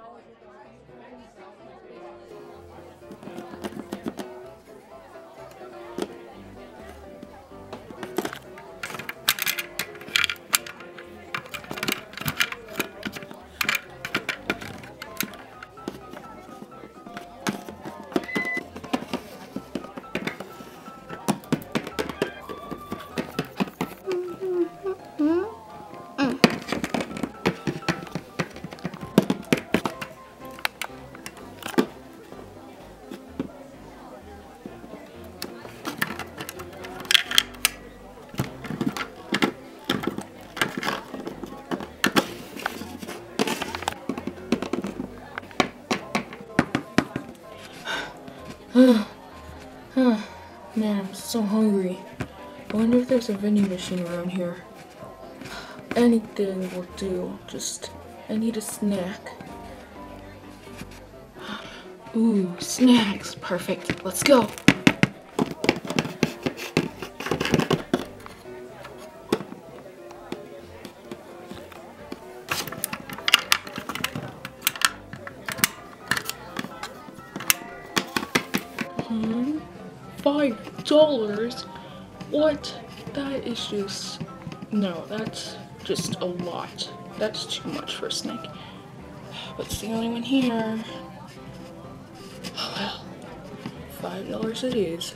dollars worth of Man, I'm so hungry. I wonder if there's a vending machine around here. Anything will do. Just, I need a snack. Ooh, snacks. Perfect. Let's go. Dollars? What? That is just no. That's just a lot. That's too much for a snake. But it's the only one here. Oh well, five dollars it is.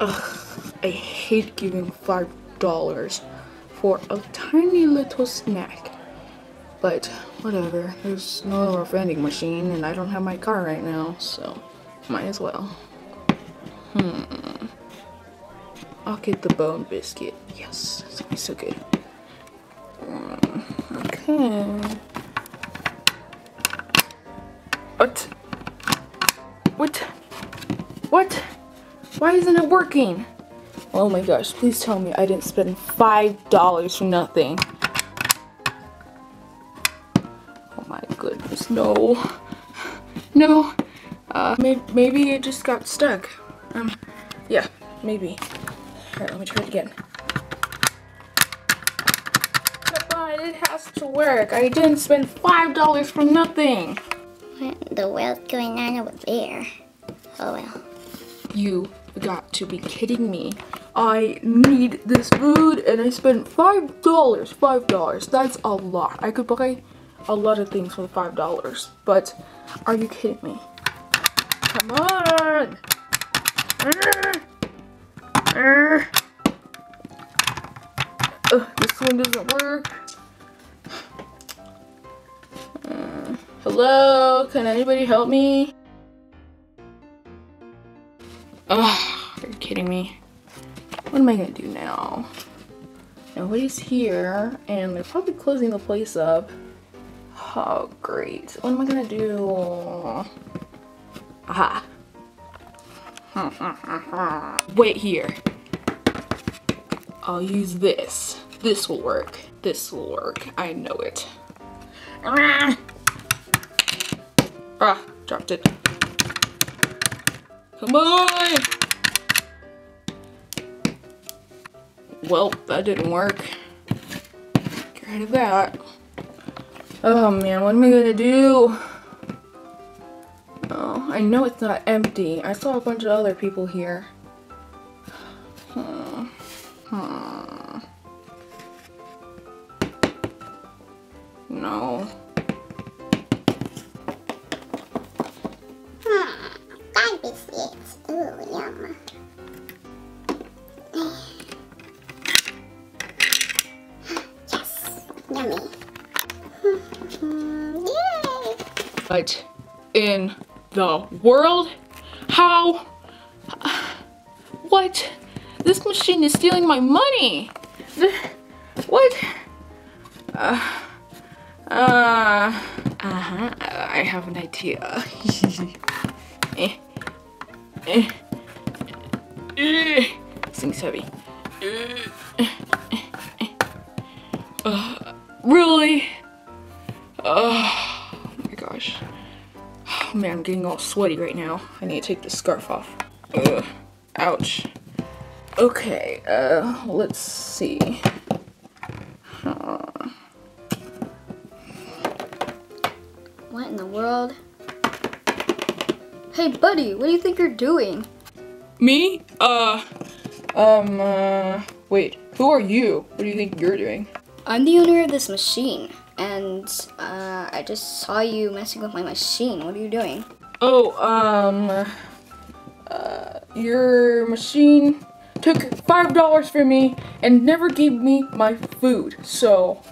Ugh, I hate giving five dollars for a tiny little snack. But whatever. There's no vending machine, and I don't have my car right now, so might as well. I'll get the bone biscuit. Yes, it's gonna be so good. Mm, Okay. What? What? What? Why isn't it working? Oh my gosh, please tell me I didn't spend $5 for nothing. Oh my goodness, no. No. Uh, maybe, maybe it just got stuck. Um, yeah, maybe. Alright, let me try it again. Come on, it has to work. I didn't spend $5 for nothing. What in the world's going on over there? Oh well. You got to be kidding me. I need this food and I spent $5. $5. That's a lot. I could buy a lot of things for $5. But are you kidding me? Come on! Ugh, this one doesn't work. Uh, hello? Can anybody help me? Ugh, are you kidding me? What am I gonna do now? Nobody's here, and they're probably closing the place up. Oh, great. What am I gonna do? Aha. Wait here. I'll use this. This will work. This will work. I know it. Ah, dropped it. Come on! Well, that didn't work. Get rid of that. Oh man, what am I gonna do? I know it's not empty. I saw a bunch of other people here. Hmm. Hmm. No. Hmm. Bone biscuits. Ooh, yum. yes. Yummy. Yay! But in the world? How? What? This machine is stealing my money. What? Uh, uh, uh-huh. I have an idea. eh, eh, eh. This thing's heavy. Eh, eh. Uh, really? Oh, man, I'm getting all sweaty right now. I need to take this scarf off. Ugh. Ouch. Okay, uh, let's see. Uh, What in the world? Hey, buddy, what do you think you're doing? Me? Uh, um, uh, wait, who are you? What do you think you're doing? I'm the owner of this machine, and uh, I just saw you messing with my machine. What are you doing? Oh, um, uh, your machine took five dollars from me and never gave me my food. So,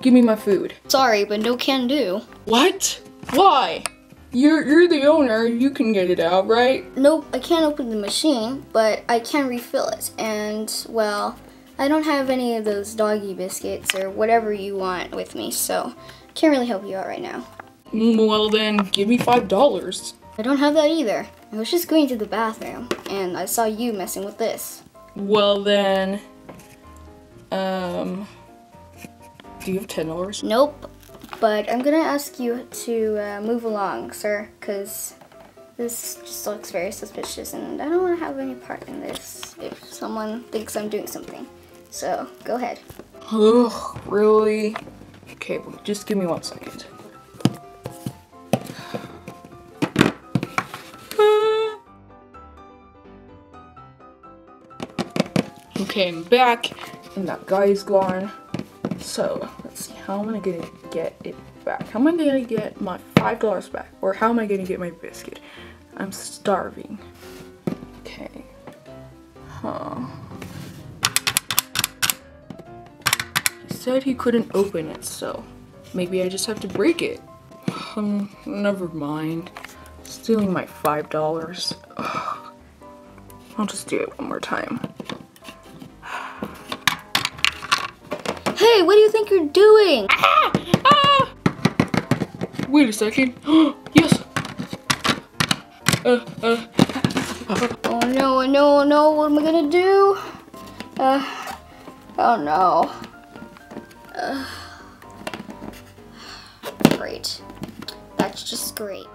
give me my food. Sorry, but no can do. What? Why? You're you're the owner. You can get it out, right? Nope, I can't open the machine, but I can refill it. And, well, I don't have any of those doggy biscuits or whatever you want with me, so can't really help you out right now. Well then, give me five dollars. I don't have that either. I was just going to the bathroom, and I saw you messing with this. Well then, um, do you have ten dollars? Nope, but I'm gonna ask you to uh, move along, sir, because this just looks very suspicious, and I don't want to have any part in this if someone thinks I'm doing something. So, go ahead. Ugh, really? Okay, well, just give me one second. Okay, I'm back, and that guy's gone. So, let's see, how am I gonna get it back? How am I gonna get my five dollars back? Or how am I gonna get my biscuit? I'm starving. Okay. Huh. Said he couldn't open it, so maybe I just have to break it. Um, never mind. Stealing my five dollars. I'll just do it one more time. Hey, what do you think you're doing? Ah! Ah! Wait a second. yes. Uh, uh. Oh no, no, no, what am I gonna do? Uh, oh no. Uh, great. That's just great.